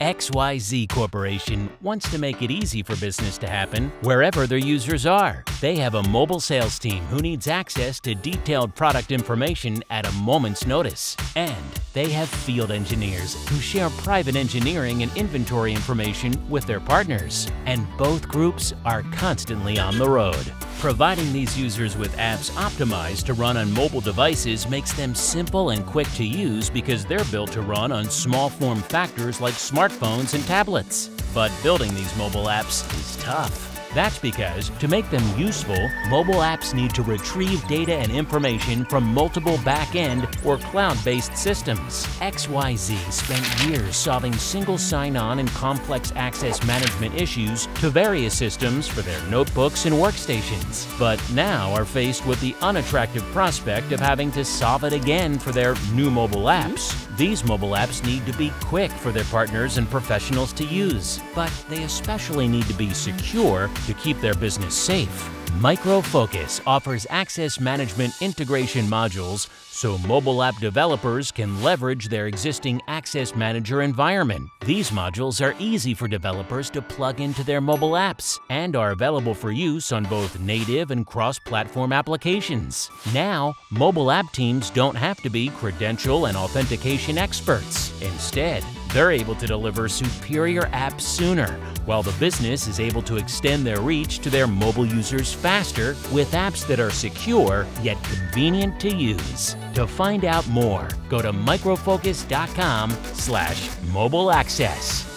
XYZ Corporation wants to make it easy for business to happen wherever their users are. They have a mobile sales team who needs access to detailed product information at a moment's notice. And they have field engineers who share private engineering and inventory information with their partners. And both groups are constantly on the road. Providing these users with apps optimized to run on mobile devices makes them simple and quick to use because they're built to run on small form factors like smartphones and tablets. But building these mobile apps is tough. That's because, to make them useful, mobile apps need to retrieve data and information from multiple back-end or cloud-based systems. XYZ spent years solving single sign-on and complex access management issues to various systems for their notebooks and workstations, but now are faced with the unattractive prospect of having to solve it again for their new mobile apps. These mobile apps need to be quick for their partners and professionals to use, but they especially need to be secure to keep their business safe. Micro Focus offers access management integration modules so mobile app developers can leverage their existing Access Manager environment. These modules are easy for developers to plug into their mobile apps and are available for use on both native and cross-platform applications. Now, mobile app teams don't have to be credential and authentication experts. Instead, they're able to deliver superior apps sooner, while the business is able to extend their reach to their mobile users faster with apps that are secure yet convenient to use. To find out more, go to microfocus.com slash mobile access.